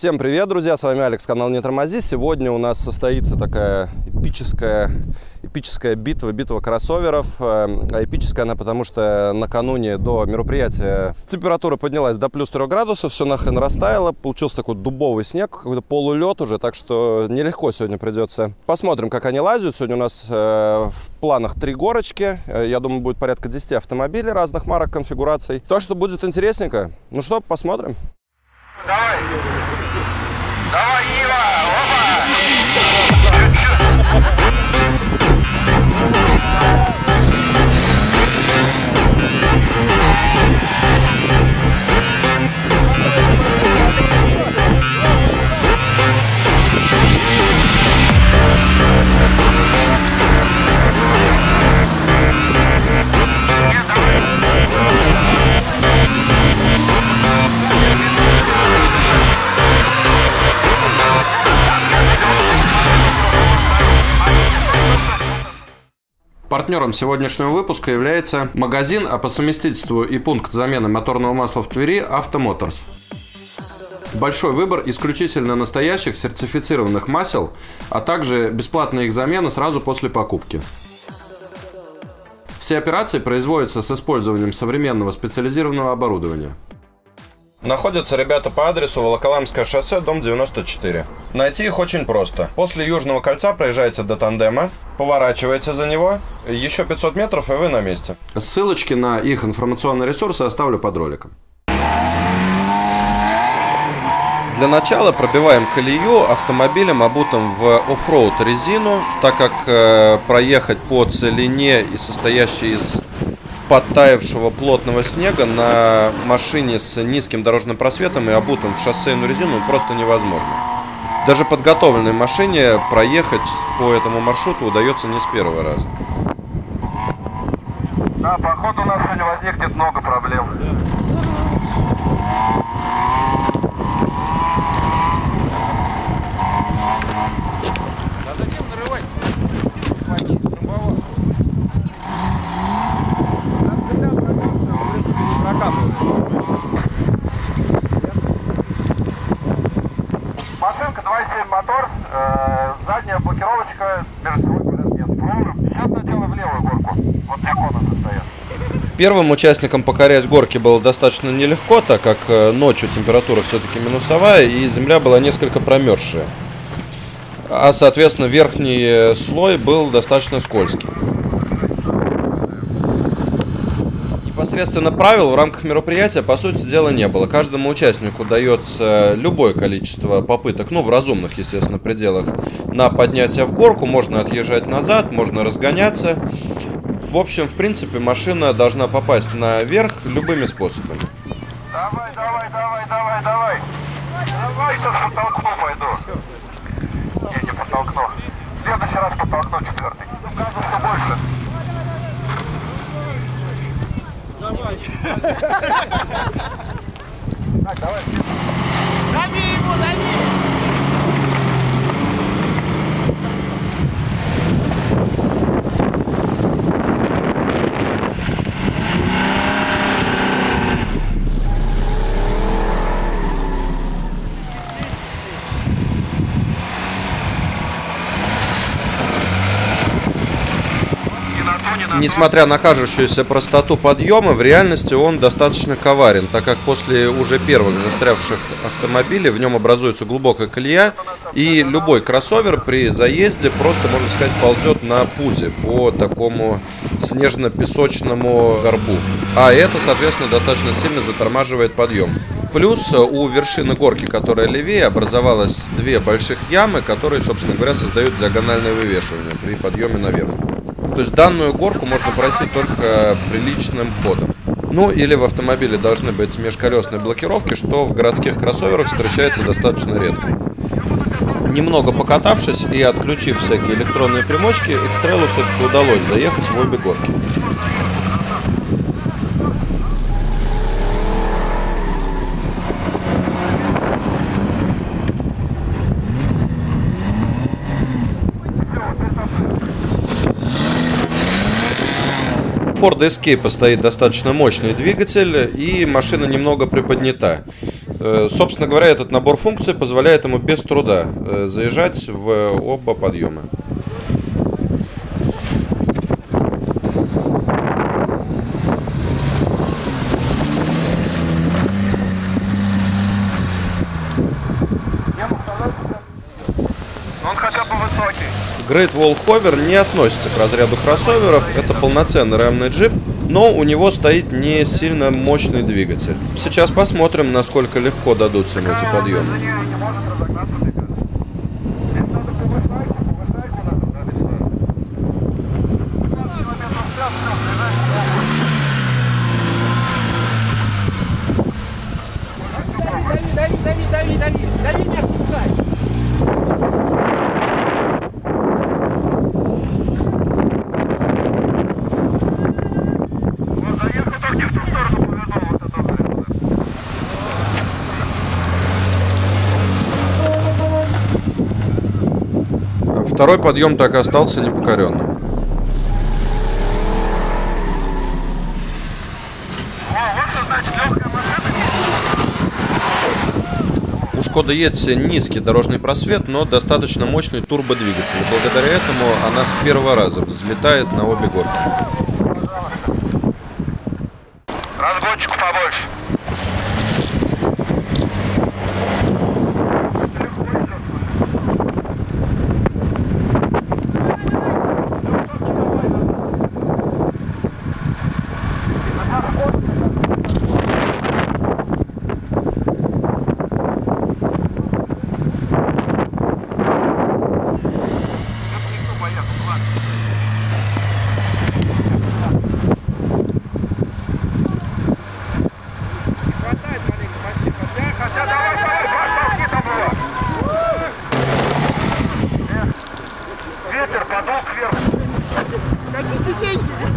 Всем привет, друзья! С вами Алекс, канал Не Тормози. Сегодня у нас состоится такая эпическая, эпическая битва, битва кроссоверов. А эпическая она потому, что накануне до мероприятия температура поднялась до плюс 3 градусов, все нахрен растаяло, получился такой дубовый снег, какой-то полулет уже, так что нелегко сегодня придется. Посмотрим, как они лазят. Сегодня у нас э, в планах три горочки. Я думаю, будет порядка 10 автомобилей разных марок, конфигураций. Так что будет интересненько. Ну что, посмотрим. Давай. Давай, Ива! Партнером сегодняшнего выпуска является магазин, а по совместительству и пункт замены моторного масла в Твери «Автомоторс». Большой выбор исключительно настоящих сертифицированных масел, а также бесплатная их замена сразу после покупки. Все операции производятся с использованием современного специализированного оборудования. Находятся ребята по адресу Волоколамское шоссе, дом 94. Найти их очень просто. После Южного кольца проезжаете до тандема, поворачиваете за него, еще 500 метров и вы на месте. Ссылочки на их информационные ресурсы оставлю под роликом. Для начала пробиваем колею автомобилем, обутым в оффроуд резину, так как э, проехать по целине и состоящей из подтаявшего плотного снега на машине с низким дорожным просветом и обутым в шоссейную резину просто невозможно. Даже подготовленной машине проехать по этому маршруту удается не с первого раза. Да, походу у нас сегодня возникнет много проблем. Машинка 2.7 мотор, э, задняя блокировочка, межосевой гулят нет. Пробуем. Сейчас сначала в левую горку. Вот так он стоят. Первым участникам покорять горки было достаточно нелегко, так как э, ночью температура все-таки минусовая и земля была несколько промерзшая. А, соответственно, верхний э, слой был достаточно скользкий. Непосредственно правил в рамках мероприятия, по сути дела, не было. Каждому участнику дается любое количество попыток, ну, в разумных, естественно, пределах, на поднятие в горку. Можно отъезжать назад, можно разгоняться. В общем, в принципе, машина должна попасть наверх любыми способами. Давай, давай, давай, давай, давай. Давай, сейчас подтолкну пойду. Не, не подтолкну. В следующий раз подтолкну четвертый. Газу все больше. Давай. Так, давай. Дави его, дави! Несмотря на кажущуюся простоту подъема, в реальности он достаточно коварен, так как после уже первых застрявших автомобилей в нем образуется глубокая колея, и любой кроссовер при заезде просто, можно сказать, ползет на пузе по такому снежно-песочному горбу. А это, соответственно, достаточно сильно затормаживает подъем. Плюс э, у вершины горки, которая левее, образовалось две больших ямы, которые, собственно говоря, создают диагональное вывешивание при подъеме наверх. То есть данную горку можно пройти только приличным ходом. Ну или в автомобиле должны быть межколесные блокировки, что в городских кроссоверах встречается достаточно редко. Немного покатавшись и отключив всякие электронные примочки, Экстрелу все-таки удалось заехать в обе горки. Ford Escape стоит достаточно мощный двигатель, и машина немного приподнята. Э, Собственно говоря, этот набор функций позволяет ему без труда э, заезжать в оба подъема. Great Wall Hover не относится к разряду кроссоверов, это полноценный рамный джип, но у него стоит не сильно мощный двигатель. Сейчас посмотрим, насколько легко дадутся ему эти подъемы. За нее не может разогнаться, мне кажется. Это надо повышайку, повышайку надо, да, весной. Километров пять, всё, ближайший Дави, дави, дави, дави, дави, дави, не отпускай. Он заехал так не в ту сторону повернул, вот это вредно. Второй подъем так и остался непокоренным. У Шкода Yeti низкий дорожный просвет, но достаточно мощный турбодвигатель. Благодаря этому она с первого раза взлетает на обе горки. Разгончику побольше.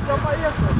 Деньги? Я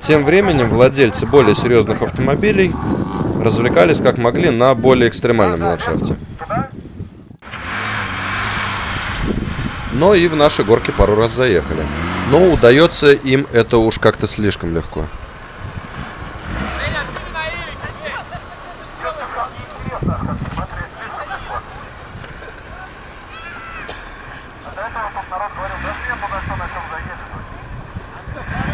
Тем временем владельцы более серьезных автомобилей развлекались как могли на более экстремальном ландшафте. Но и в наши горки пару раз заехали. Но удается им это уж как-то слишком легко. До.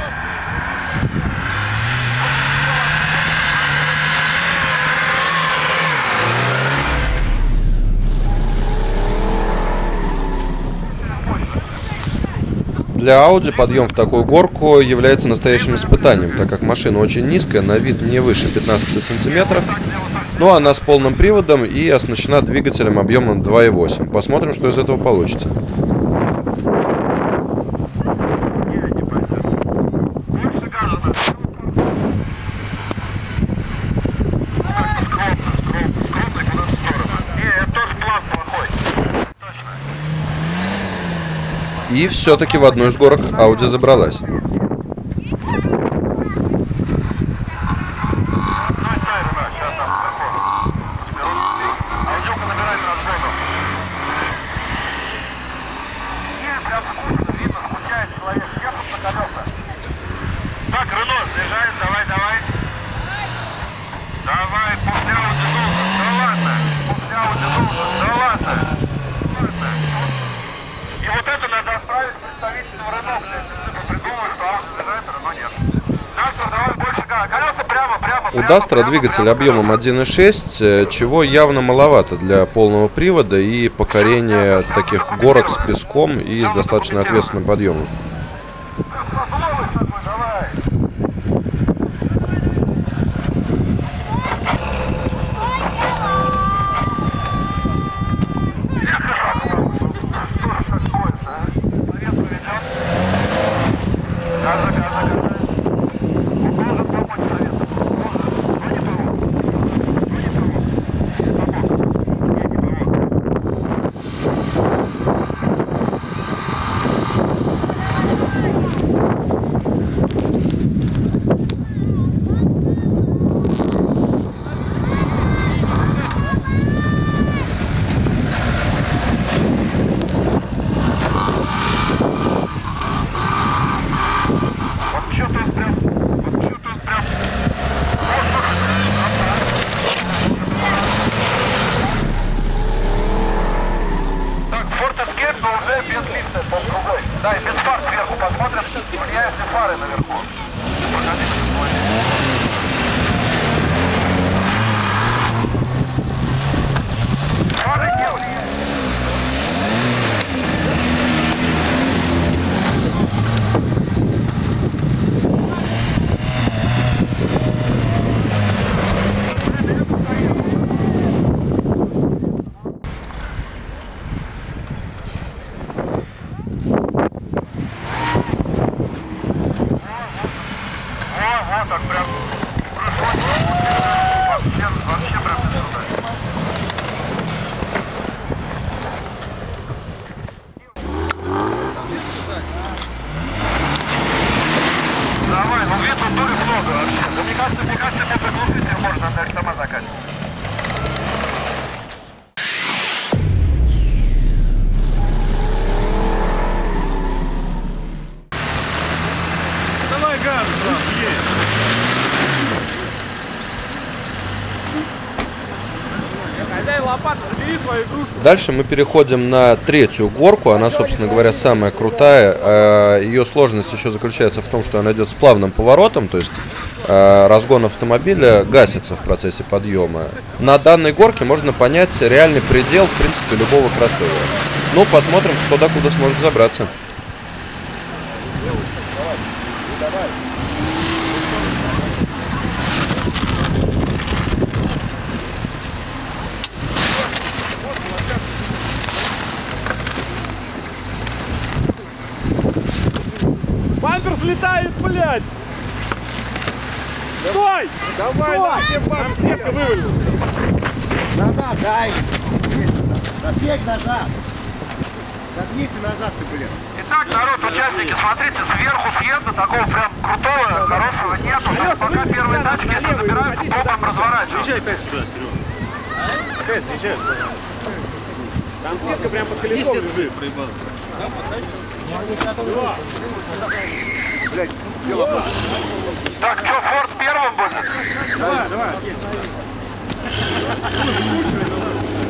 Для Audi подъем в такую горку является настоящим испытанием, так как машина очень низкая, на вид не выше 15 сантиметров, так Ну, она с полным приводом и оснащена двигателем объемом 2.8. Посмотрим, что из этого получится. Больше газа надо. Скромно, скромно, скромно, куда в сторону. Не, это тоже план плохой. Точно. Все-таки в одну из горок Audi забралась. Стой, стой, ребят, сейчас там вверху. Разберу. Аудюка набирает разгону. Не, прям скучно, видно, скучает человек. Ехать на колеса. Так, Рено, заезжает, давай, давай. Давай, пусть Ауди нужен, да ладно. Пусть Ауди нужен, да ладно. Ладно. И вот это надо отправить представителям Рено, блядь. Если придумают, что Ауди заезжает, а Рено нет. Дастер, давай больше газа. Колеса прямо, двигатель объемом прямо. 1.6, э, чего явно маловато для полного привода и покорения таких горок с песком и с достаточно ответственным подъемом. Дальше мы переходим на третью горку. Она, собственно говоря, самая крутая. Э, Ее сложность еще заключается в том, что она идет с плавным поворотом, то есть э, разгон автомобиля гасится в процессе подъема. На данной горке можно понять реальный предел, в принципе, любого кроссовера. Ну, посмотрим, кто докуда сможет забраться. Бампер слетает, блядь! Стой! Давай, Стой! Там сетка вывалилась. Назад, дай. Забег назад. Забегите назад ты, блин. Итак, народ, участники, смотрите, сверху съезда такого прям крутого, хорошего нету. Так, пока первые тачки это забирают, попом разворачивают. опять сюда, Серега. Опять, езжай. Там сетка прям под колесом лежит. Блядь, дело было. Так, что, Форд первым будет? Давай, давай.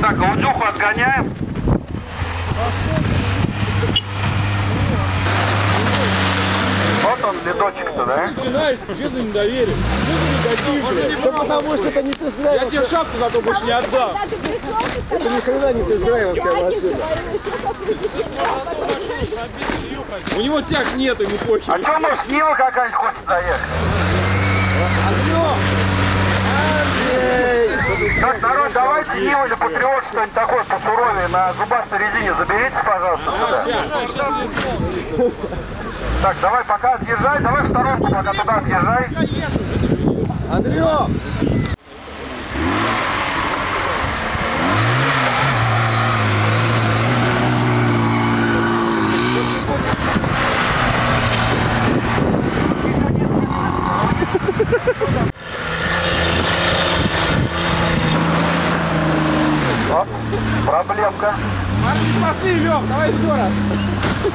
Так, Аудюху отгоняем. Вот он, ледочек-то, да? Начинается, за негатив, блядь? Да потому что это не тест-драйв. Я тебе шапку зато больше не отдам. Это ни хрена не тест-драйвовская машина. У него тяг нет, ему похер. А что, может, Нива какая-нибудь хочет заехать? Андрей! Так, народ, давайте Ниву или Патриот что-нибудь такое посуровее на зубастой резине заберитесь, пожалуйста, сюда. Так, давай пока отъезжай, давай в сторонку пока туда отъезжай. Андрюх! Проблемка. Пошли, Лёх, давай еще раз.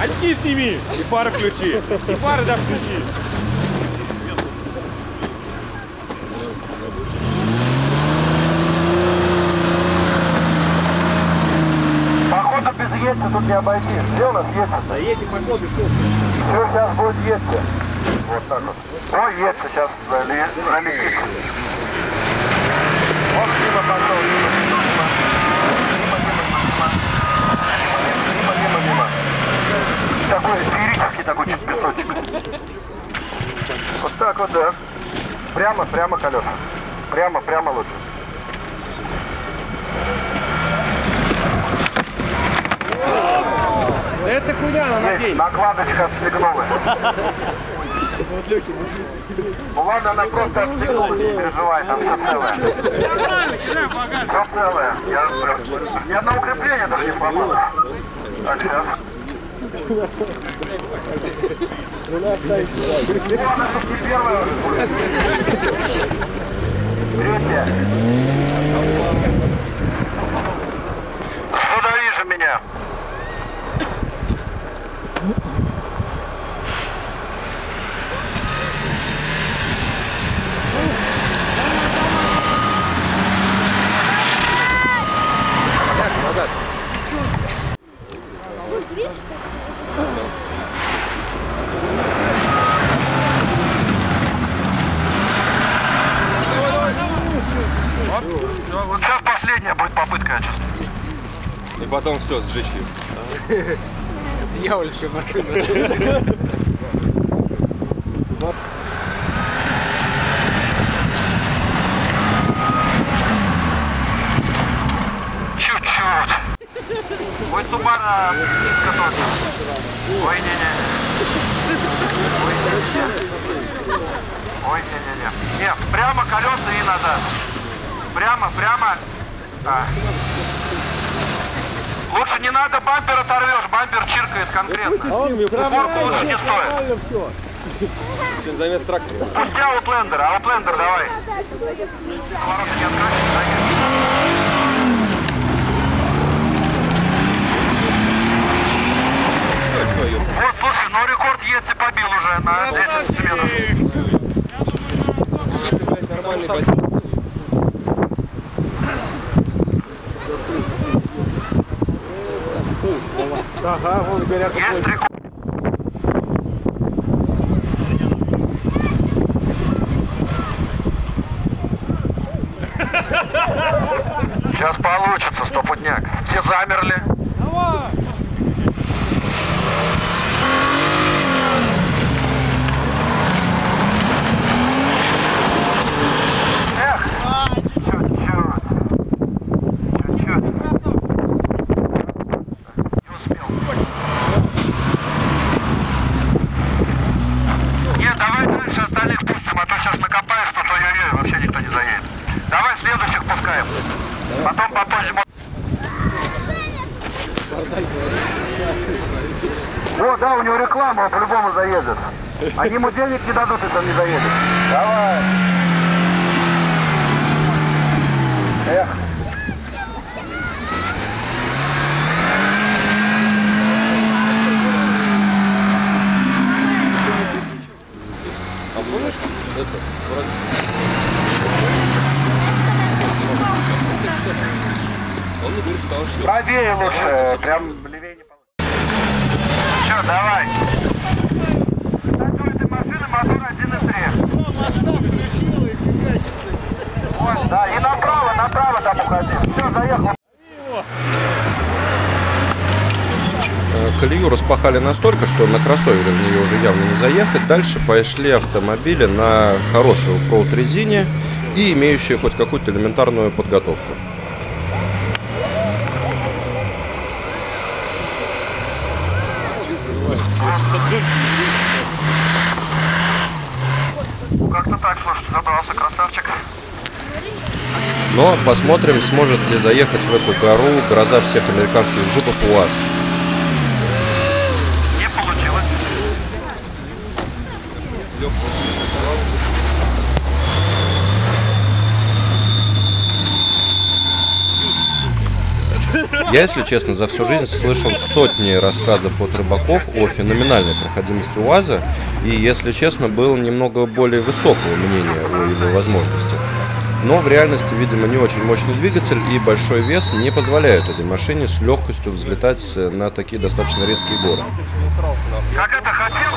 Очки сними и фары включи. И фары да включи. Походу без Ельца тут не обойти. Где у нас Ельца? Да едем, пошел, пешком. Все, сейчас будет Ельца. Вот так вот. Ой, Ельца сейчас зали- залетит. Вот мимо пошел. Мимо, мимо, мимо. Мимо, мимо, мимо, мимо. Мимо, мимо, мимо. Такой феерический такой чуть песочек. Вот так вот, да. Прямо, прямо колеса. Прямо, прямо лучше. Это она Есть, надеется. накладочка отстегнулась. Ну ладно, она просто отстегнулась, не переживай, там все целое. Все целое. Я, ни одно укрепление даже не сломалось. Так, сейчас. Нас стоит сюда. Она тут не первая. Третья. Судари же меня. Вот сейчас последняя будет попытка, я чувствую. И потом все, сжечь ее. Дьявольская машина. Чуть-чуть. Ой, Субара низко тоже. Ой, не-не. Ой, не-не. Ой, не-не-не. Не, прямо колеса и назад. Прямо, прямо. А. Лучше не надо, бампер оторвешь, бампер чиркает конкретно. Сборку лучше не стоит. Нормально все. Замес трактора. Пусти аутлендер, аутлендер давай. Ворота не открыть. Вот, слушай, ну рекорд Еци побил уже на 10 сантиметров. Нормальный ботинок. Ага, вон горят. Сейчас получится, стопудняк. Все замерли. Эх, чуть-чуть. Чуть-чуть. Не успел. Нет, давай дальше остальных пустим, а то сейчас накопаешь тут ой-ой-ой, вообще никто не заедет. Давай следующих пускаем. Потом попозже... мо- О, да, у него реклама, он по-любому заедет. Они ему денег не дадут, если он не заедет. Давай. Эх. А помнишь, он говорит, что Правее лучше, прям левее не получится. Че, давай. Кстати, у этой машины мотор 1.3. Вот, да, и направо, там уходи. Все, заехал. Э, Колею распахали настолько, что на кроссовере в нее уже явно не заехать. Дальше пошли автомобили на хорошей оффроуд резине. и имеющие хоть какую-то элементарную подготовку. Как-то так, слушай, забрался, красавчик. Но посмотрим, сможет ли заехать в эту гору гроза всех американских джипов УАЗ. Не получилось. Я, если честно, за всю жизнь слышал сотни рассказов от рыбаков о феноменальной проходимости УАЗа, и, если честно, был немного более высокого мнения о его возможностях. Но в реальности, видимо, не очень мощный двигатель и большой вес не позволяют этой машине с легкостью взлетать на такие достаточно резкие горы. Как это хотел?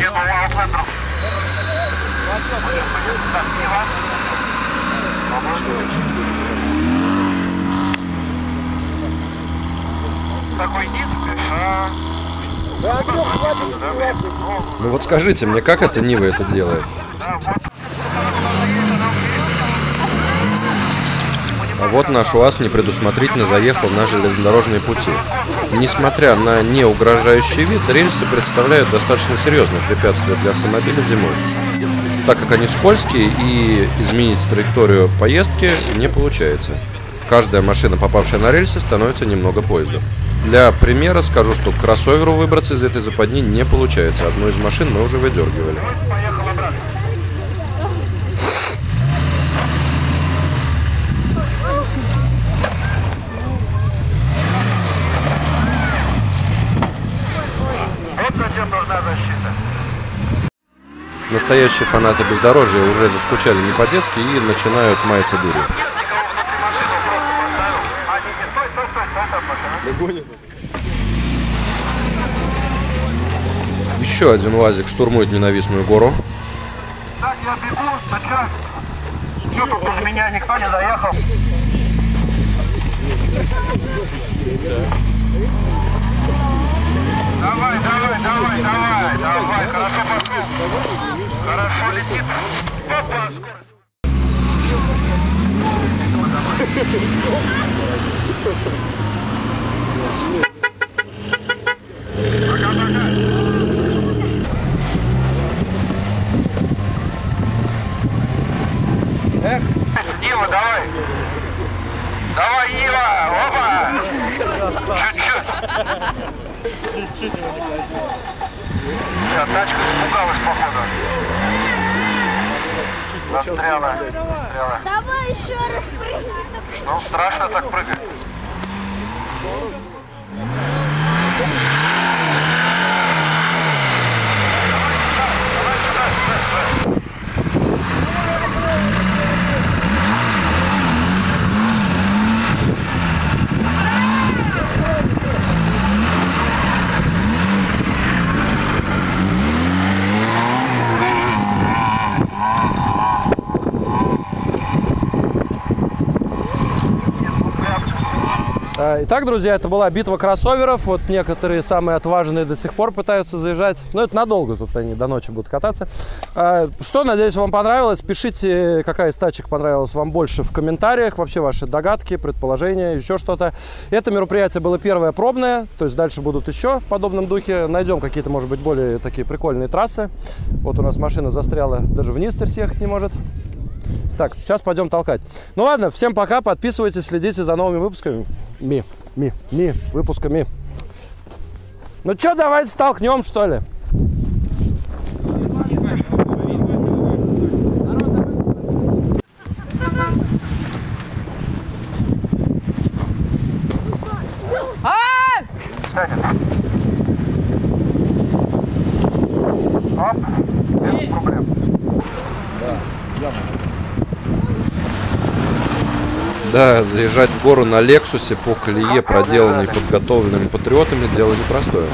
Еду в Аутлендер. Так, Нива. Такой низкий, а... Да, Андрюх, хватит снимать. Ну вот скажите мне, как это Нива это делает? А вот наш УАЗ непредусмотрительно заехал на железнодорожные пути. Несмотря на не угрожающий вид, рельсы представляют достаточно серьезное препятствие для автомобиля зимой. Так как они скользкие и изменить траекторию поездки не получается. Каждая машина, попавшая на рельсы, становится немного поездом. Для примера скажу, что кроссоверу выбраться из этой западни не получается. Одну из машин мы уже выдергивали. Настоящие фанаты бездорожья уже заскучали не по-детски и начинают маяться дурью. Нет никого внутри машины, он просто поставил. А, не, не, стой, стой, стой, стой, там машина. Гонит. Еще один УАЗик штурмует ненавистную гору. Так, я бегу, а чё? Чё тут без меня никто не заехал? Давай, давай, давай, давай, давай, хорошо пошел. Хорошо летит. Опа, скорость. Нива, давай. Давай, Нива, опа. Чуть-чуть. Вся тачка испугалась, походу. Застряла. Застряла. Давай еще раз прыгай. Ну, страшно так прыгать. Итак, друзья, это была битва кроссоверов. Вот некоторые самые отважные до сих пор пытаются заезжать. Но это надолго, тут они до ночи будут кататься. А, Что, надеюсь, вам понравилось. Пишите, какая из тачек понравилась вам больше в комментариях. Вообще ваши догадки, предположения, еще что-то. Это мероприятие было первое пробное. То есть дальше будут еще в подобном духе. Найдем какие-то, может быть, более такие прикольные трассы. Вот у нас машина застряла, даже вниз съехать не может. Так, сейчас пойдем толкать. Ну ладно, всем пока, подписывайтесь, следите за новыми выпусками. Ми, ми, ми, выпусками. Ну что, давайте столкнем, что ли? Тянет. Да, заезжать в гору на Лексусе по колее, проделанной подготовленными патриотами, дело непростое.